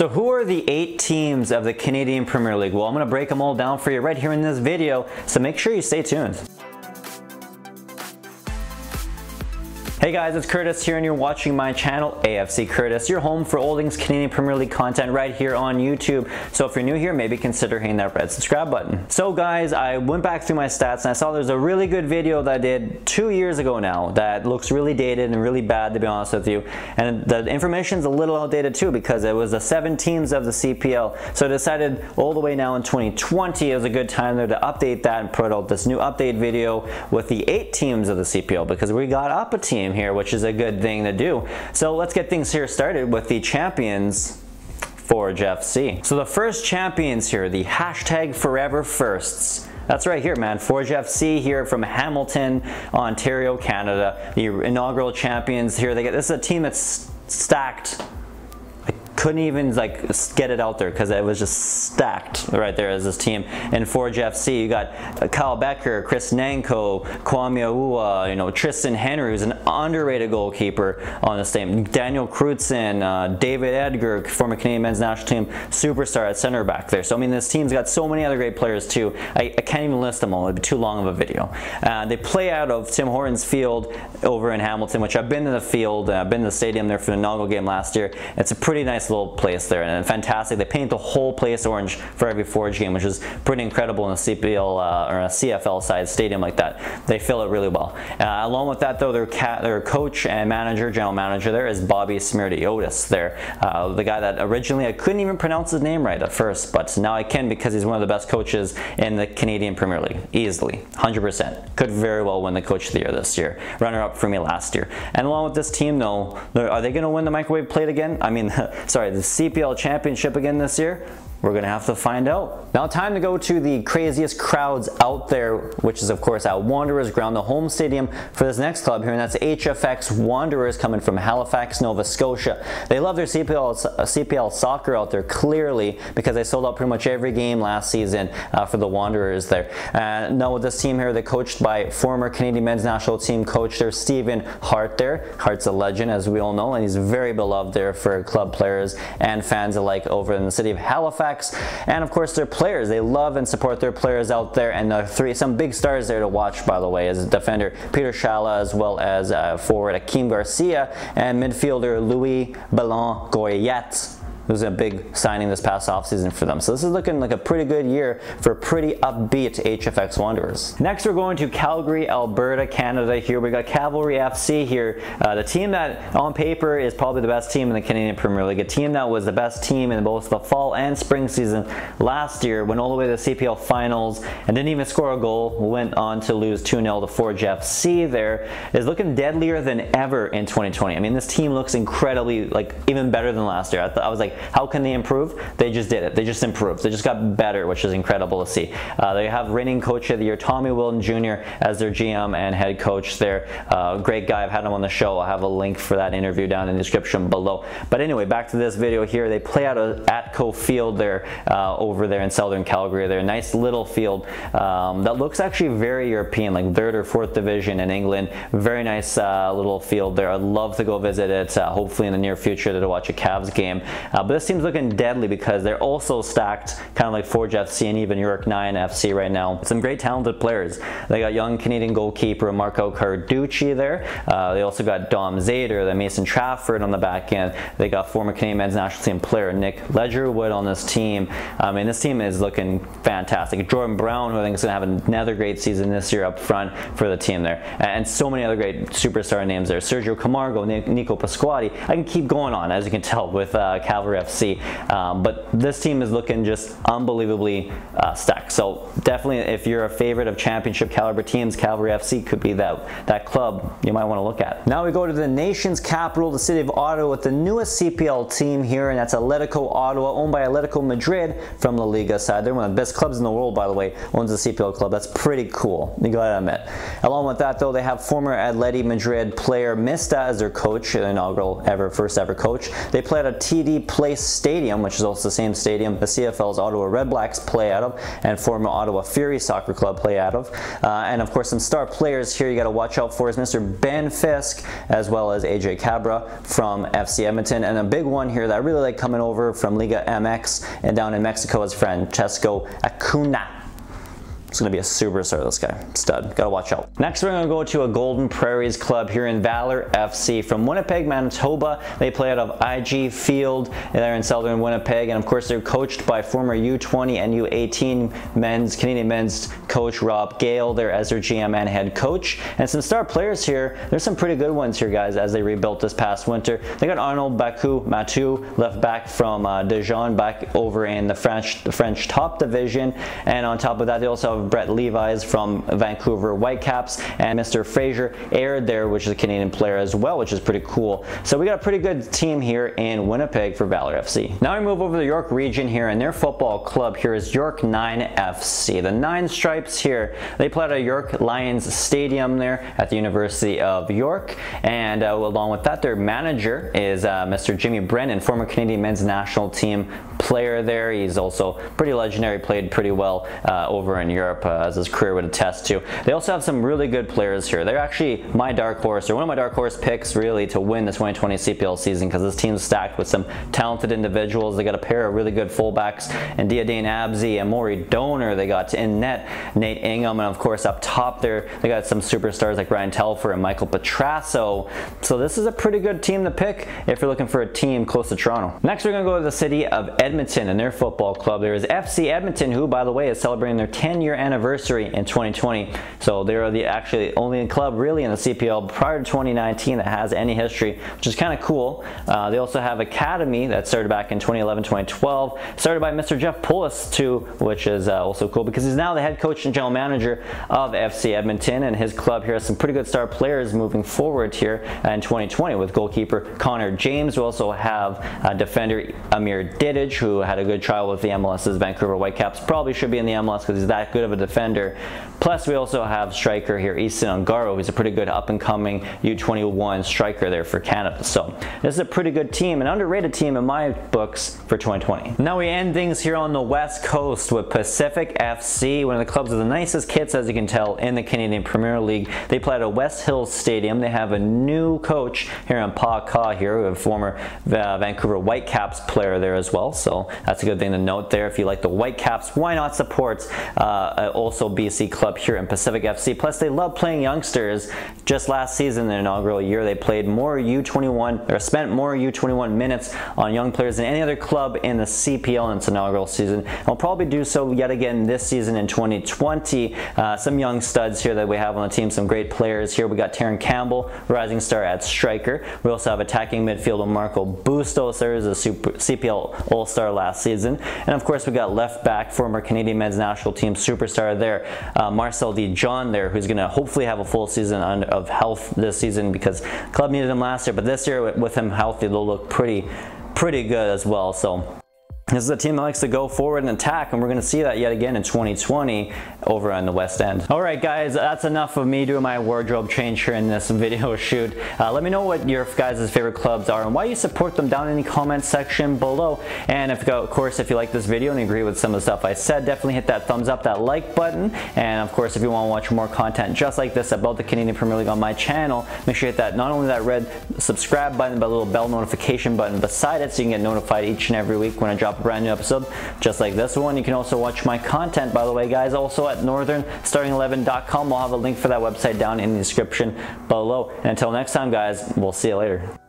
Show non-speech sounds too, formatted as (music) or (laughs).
So who are the eight teams of the Canadian Premier League? Well, I'm going to break them all down for you right here in this video, so make sure you stay tuned. Hey guys, it's Curtis here and you're watching my channel, AFC Curtis, your home for all things Canadian Premier League content right here on YouTube. So if you're new here, maybe consider hitting that red subscribe button. So guys, I went back through my stats and I saw there's a really good video that I did two years ago now that looks really dated and really bad to be honest with you. And the information's a little outdated too because it was the seven teams of the CPL. So I decided all the way now in 2020 it was a good time there to update that and put out this new update video with the eight teams of the CPL because we got up a team here, which is a good thing to do. So let's get things here started with the champions Forge FC. So the first champions here, the hashtag forever firsts. That's right here, man. Forge FC here from Hamilton, Ontario, Canada. The inaugural champions here. They get this is a team that's stacked couldn't even like get it out there because it was just stacked right there as this team. And Forge FC, you got Kyle Bekker, Chris Nanco, Kwame Awuah, you know, Triston Henry, who's an underrated goalkeeper on this team. Daniel Krutzen, uh, David Edgar, former Canadian men's national team superstar at center back there. So I mean, this team's got so many other great players too. I, I can't even list them all. It'd be too long of a video. Uh, they play out of Tim Hortons Field over in Hamilton, which I've been to the field. Uh, I've been to the stadium there for the inaugural game last year. It's a pretty nice little place there and fantastic. They paint the whole place orange for every Forge game, which is pretty incredible in a CPL uh, or a CFL side stadium like that. They fill it really well. Uh, along with that though, their, their coach and manager, general manager there is Bobby Smyrniotis there. Uh, the guy that originally I couldn't even pronounce his name right at first, but now I can because he's one of the best coaches in the Canadian Premier League, easily, 100%. Could very well win the coach of the year this year. Runner up for me last year. And along with this team though, are they going to win the microwave plate again? I mean, (laughs) sorry, the CPL championship again this year? We're gonna have to find out. Now time to go to the craziest crowds out there, which is of course at Wanderers Ground, the home stadium for this next club here, and that's HFX Wanderers coming from Halifax, Nova Scotia. They love their CPL, CPL soccer out there clearly because they sold out pretty much every game last season uh, for the Wanderers there. Uh, now with this team here, they're coached by former Canadian men's national team coach there, Stephen Hart there. Hart's a legend as we all know, and he's very beloved there for club players and fans alike over in the city of Halifax and of course their players. They love and support their players out there, and the three some big stars there to watch, by the way, is defender Peter Schaale as well as uh, forward Akeem Garcia and midfielder Louis Béland-Goyette. It was a big signing this past offseason for them. So this is looking like a pretty good year for pretty upbeat HFX Wanderers. Next, we're going to Calgary, Alberta, Canada. Here we got Cavalry FC here, uh, the team that on paper is probably the best team in the Canadian Premier League, a team that was the best team in both the fall and spring season last year, went all the way to the CPL finals and didn't even score a goal, went on to lose 2-0 to Forge FC there, is looking deadlier than ever in 2020. I mean, this team looks incredibly, like, even better than last year. I, I was like, how can they improve? They just did it. They just improved. They just got better, which is incredible to see. Uh, they have reigning coach of the year, Tommy Wheeldon Jr. as their GM and head coach there. Uh, great guy. I've had him on the show. I'll have a link for that interview down in the description below. But anyway, back to this video here. They play out of Atco Field there uh, over there in southern Calgary. They're a nice little field um, that looks actually very European, like third or fourth division in England. Very nice uh, little field there. I'd love to go visit it, uh, hopefully in the near future to watch a Cavs game. Uh, but this team's looking deadly because they're also stacked, kind of like Forge FC and even York 9 FC right now. Some great talented players. They got young Canadian goalkeeper Marco Carducci there. Uh, they also got Dom Zator, the Mason Trafford on the back end. They got former Canadian men's national team player Nick Ledgerwood on this team. I mean, this team is looking fantastic. Jordan Brown, who I think is going to have another great season this year up front for the team there. And so many other great superstar names there. Sergio Camargo, Nico Pasquotti. I can keep going on, as you can tell, with uh, Cavalry FC. Um, but this team is looking just unbelievably uh, stacked. So definitely, if you're a favorite of championship caliber teams, Cavalry FC could be that, that club you might want to look at. Now we go to the nation's capital, the city of Ottawa, with the newest CPL team here, and that's Atletico Ottawa, owned by Atletico Madrid from La Liga side. They're one of the best clubs in the world, by the way, owns a CPL club. That's pretty cool. You gotta admit. Along with that, though, they have former Atleti Madrid player Mista as their coach, inaugural ever, first ever coach. They play at a TD Place Stadium, which is also the same stadium the CFL's Ottawa Redblacks play out of, and former Ottawa Fury Soccer Club play out of. Uh, and of course, some star players here you got to watch out for is Mr. Ben Fisk, as well as Ajay Khabra from FC Edmonton. And a big one here that I really like coming over from Liga MX and down in Mexico is Francisco Acuna. It's to be a superstar, this guy. Stud. Got to watch out. Next, we're to go to a Golden Prairies club here in Valour FC from Winnipeg, Manitoba. They play out of IG Field. They're in southern Winnipeg. And of course, they're coached by former U20 and U18 men's, Canadian men's coach Rob Gale there as their GM and head coach. And some star players here. There's some pretty good ones here, guys, as they rebuilt this past winter. They got Arnold Bouka Moutou, left back from uh, Dijon, back over in the French, the French top division. And on top of that, they also have Brett Levis from Vancouver Whitecaps and Mr. Fraser Aird there, which is a Canadian player as well, which is pretty cool. So we got a pretty good team here in Winnipeg for Valour FC. Now we move over to the York region here and their football club here is York 9 FC. The Nine Stripes here, they play at a York Lions Stadium there at the University of York and uh, along with that their manager is uh, Mr. Jimmy Brennan, former Canadian men's national team player there. He's also pretty legendary, played pretty well uh, over in Europe uh, as his career would attest to. They also have some really good players here. They're actually my dark horse, or one of my dark horse picks really to win the 2020 CPL season because this team's stacked with some talented individuals. They got a pair of really good fullbacks and Diyaeddine Abzi and Morey Doner. They got in net Nate Ingham and of course up top there they got some superstars like Ryan Telfer and Michael Petrasso. So this is a pretty good team to pick if you're looking for a team close to Toronto. Next we're going to go to the city of Edmonton and their football club. There is FC Edmonton, who, by the way, is celebrating their 10-year anniversary in 2020. So they are the actually only club really in the CPL prior to 2019 that has any history, which is kind of cool. Uh, they also have academy that started back in 2011-2012, started by Mr. Jeff Paulus too, which is uh, also cool because he's now the head coach and general manager of FC Edmonton, and his club here has some pretty good star players moving forward here in 2020 with goalkeeper Connor James. We also have uh, defender Amir Didic, who had a good trial with the MLS's Vancouver Whitecaps. Probably should be in the MLS because he's that good of a defender. Plus, we also have striker here, Easton Ongaro, who's a pretty good up-and-coming U21 striker there for Canada. So this is a pretty good team, an underrated team in my books for 2020. Now we end things here on the West Coast with Pacific FC, one of the clubs with the nicest kits, as you can tell, in the Canadian Premier League. They play at a Westhills Stadium. They have a new coach here in Pa Kah here, a former uh, Vancouver Whitecaps player there as well. So so that's a good thing to note there. If you like the Whitecaps, why not support uh, also BC club here in Pacific FC? Plus, they love playing youngsters. Just last season, the inaugural year, they played more U21 or spent more U21 minutes on young players than any other club in the CPL in its inaugural season. And will probably do so yet again this season in 2020. Uh, some young studs here that we have on the team, some great players here. We got Terran Campbell, rising star at striker. We also have attacking midfielder Marco Bustos. There is a super, CPL All-Star last season. And of course, we got left back, former Canadian men's national team superstar there, uh, Marcel de Jong there, who's going to hopefully have a full season of health this season because club needed him last year. But this year, with him healthy, they'll look pretty, pretty good as well. So this is a team that likes to go forward and attack, and we're going to see that yet again in 2020 over on the West End. All right, guys, that's enough of me doing my wardrobe change here in this (laughs) video shoot. Uh, let me know what your guys' favorite clubs are and why you support them down in the comment section below. And if, of course, if you like this video and agree with some of the stuff I said, definitely hit that thumbs up, that like button. And of course, if you want to watch more content just like this about the Canadian Premier League on my channel, make sure you hit that not only that red subscribe button, but a little bell notification button beside it so you can get notified each and every week when I drop brand new episode just like this one. You can also watch my content, by the way, guys, also at northernstarting11.com. We'll have a link for that website down in the description below. And until next time, guys, we'll see you later.